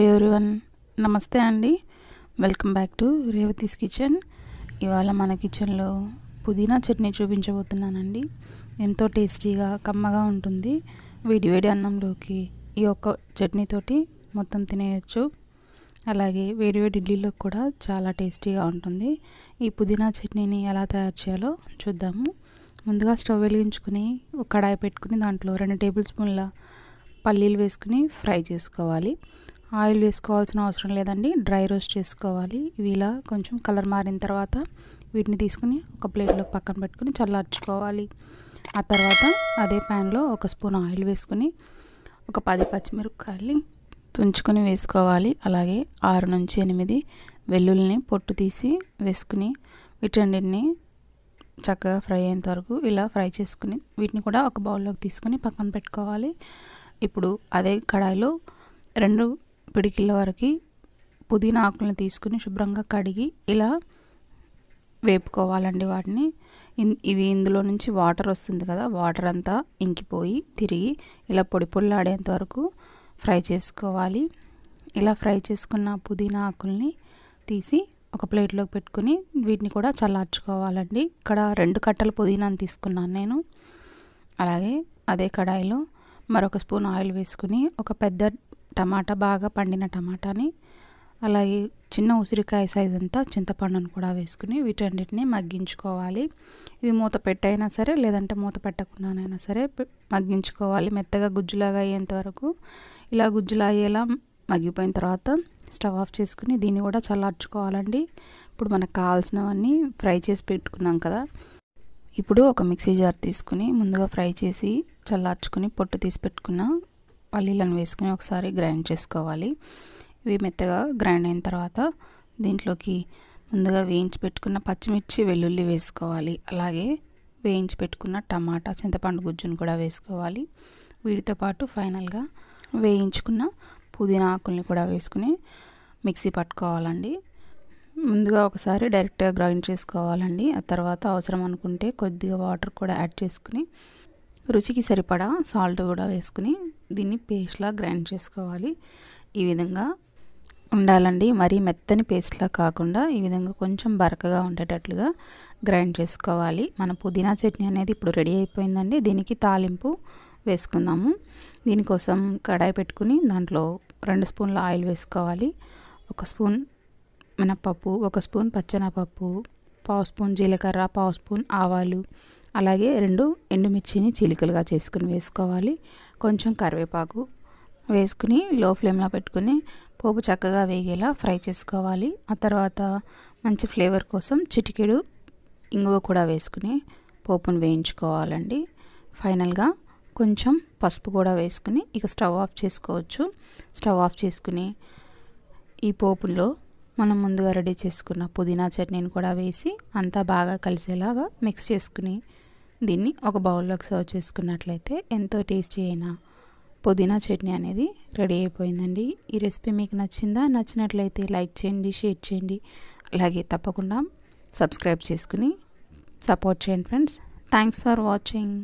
Hello everyone. నమస్తే అండి. Welcome back to Revathi's kitchen. ఇవాళ మన కిచెన్లో పుదీనా చట్నీ చూపించబోతున్నానండి. ఎంతో టేస్టీగా కమ్మగా ఉంటుంది. వేడి వేడి అన్నంలోకి ఈ ఒక్క చట్నీతోటి మొత్తం తినేయచ్చు. అలాగే వేడివేడి ఇడ్లీలో కూడా చాలా టేస్టీగా ఉంటుంది. ఈ పుదీనా చట్నీని ఎలా తయారు చేయాలో చూద్దాము. ముందుగా స్టవ్ వెలిగించుకుని కడాయి పెట్టుకుని దాంట్లో రెండు టేబుల్ స్పూన్ల పల్లీలు వేసుకుని ఫ్రై చేసుకోవాలి. ఆయిల్ వేసుకోవాల్సిన అవసరం లేదండి. డ్రై రోస్ట్ చేసుకోవాలి. ఇవి ఇలా కొంచెం కలర్ మారిన తర్వాత వీటిని తీసుకుని ఒక ప్లేట్లో పక్కన పెట్టుకుని చల్లార్చుకోవాలి. ఆ తర్వాత అదే ప్యాన్లో ఒక స్పూన్ ఆయిల్ వేసుకుని ఒక పది పచ్చిమిరపకాయలు తుంచుకొని వేసుకోవాలి. అలాగే ఆరు నుంచి ఎనిమిది వెల్లుల్లిని పొట్టు తీసి వేసుకుని వీటన్నిటిని చక్కగా ఫ్రై అయ్యేంత వరకు ఇలా ఫ్రై చేసుకుని వీటిని కూడా ఒక బౌల్లోకి తీసుకుని పక్కన పెట్టుకోవాలి. ఇప్పుడు అదే కడాయిలో రెండు పిడికిళ్ళ వరకు పుదీనా ఆకులను తీసుకుని శుభ్రంగా కడిగి ఇలా వేపుకోవాలండి వాటిని. ఇవి ఇందులో నుంచి వాటర్ వస్తుంది కదా వాటర్ అంతా ఇంకిపోయి తిరిగి ఇలా పొడి పొల్లాడేంత వరకు ఫ్రై చేసుకోవాలి. ఇలా ఫ్రై చేసుకున్న పుదీనా ఆకుల్ని తీసి ఒక ప్లేట్లోకి పెట్టుకుని వీటిని కూడా చల్లార్చుకోవాలండి. ఇక్కడ రెండు కట్టల పుదీనాను తీసుకున్నాను నేను. అలాగే అదే కడాయిలో మరొక స్పూన్ ఆయిల్ వేసుకుని ఒక పెద్ద టమాటా బాగా పండిన టమాటాని అలాగే చిన్న ఉసిరికాయ సైజ్ అంతా చింతపండును కూడా వేసుకుని వీటన్నిటిని మగ్గించుకోవాలి. ఇది మూత పెట్టైనా సరే లేదంటే మూత పెట్టకుండానైనా సరే మగ్గించుకోవాలి. మెత్తగా గుజ్జులాగా అయ్యేంత వరకు ఇలా గుజ్జులా అయ్యేలా మగ్గిపోయిన తర్వాత స్టవ్ ఆఫ్ చేసుకుని దీన్ని కూడా చల్లార్చుకోవాలండి. ఇప్పుడు మనకు కావాల్సినవన్నీ ఫ్రై చేసి పెట్టుకున్నాం కదా. ఇప్పుడు ఒక మిక్సీ జార్ తీసుకుని ముందుగా ఫ్రై చేసి చల్లార్చుకుని పొట్టు తీసి పెట్టుకున్న పల్లీలను వేసుకుని ఒకసారి గ్రైండ్ చేసుకోవాలి. ఇవి మెత్తగా గ్రైండ్ అయిన తర్వాత దీంట్లోకి ముందుగా వేయించి పెట్టుకున్న పచ్చిమిర్చి వెల్లుల్లి వేసుకోవాలి. అలాగే వేయించి పెట్టుకున్న టమాటా చింతపండు గుజ్జును కూడా వేసుకోవాలి. వీటితో పాటు ఫైనల్గా వేయించుకున్న పుదీనా ఆకుల్ని కూడా వేసుకుని మిక్సీ పట్టుకోవాలండి. ముందుగా ఒకసారి డైరెక్ట్గా గ్రైండ్ చేసుకోవాలండి. ఆ తర్వాత అవసరం అనుకుంటే కొద్దిగా వాటర్ కూడా యాడ్ చేసుకుని రుచికి సరిపడా సాల్ట్ కూడా వేసుకుని దీన్ని పేస్ట్లా గ్రైండ్ చేసుకోవాలి. ఈ విధంగా ఉండాలండి. మరీ మెత్తని పేస్ట్లా కాకుండా ఈ విధంగా కొంచెం బరకగా ఉండేటట్లుగా గ్రైండ్ చేసుకోవాలి. మన పుదీనా చట్నీ అనేది ఇప్పుడు రెడీ అయిపోయిందండి. దీనికి తాలింపు వేసుకుందాము. దీనికోసం కడాయి పెట్టుకుని దాంట్లో రెండు స్పూన్ల ఆయిల్ వేసుకోవాలి. ఒక స్పూన్ మినప్పప్పు ఒక స్పూన్ పచ్చెనపప్పు పావు స్పూన్ జీలకర్ర పావు స్పూన్ ఆవాలు అలాగే రెండు ఎండుమిర్చిని చీలికలుగా చేసుకుని వేసుకోవాలి. కొంచెం కరివేపాకు వేసుకుని లో ఫ్లేమ్లో పెట్టుకుని పోపు చక్కగా వేగేలా ఫ్రై చేసుకోవాలి. ఆ తర్వాత మంచి ఫ్లేవర్ కోసం చిటికెడు ఇంగువ కూడా వేసుకుని పోపును వేయించుకోవాలండి. ఫైనల్గా కొంచెం పసుపు కూడా వేసుకుని ఇక స్టవ్ ఆఫ్ చేసుకోవచ్చు. స్టవ్ ఆఫ్ చేసుకుని ఈ పోపులో మనం ముందుగా రెడీ చేసుకున్న పుదీనా చట్నీని కూడా వేసి అంతా బాగా కలిసేలాగా మిక్స్ చేసుకుని దీన్ని ఒక బౌల్లోకి సర్వ్ చేసుకున్నట్లయితే ఎంతో టేస్టీ అయిన పుదీనా చట్నీ అనేది రెడీ అయిపోయిందండి. ఈ రెసిపీ మీకు నచ్చిందా? నచ్చినట్లయితే లైక్ చేయండి షేర్ చేయండి. అలాగే తప్పకుండా సబ్స్క్రైబ్ చేసుకుని సపోర్ట్ చేయండి ఫ్రెండ్స్. Thanks for watching.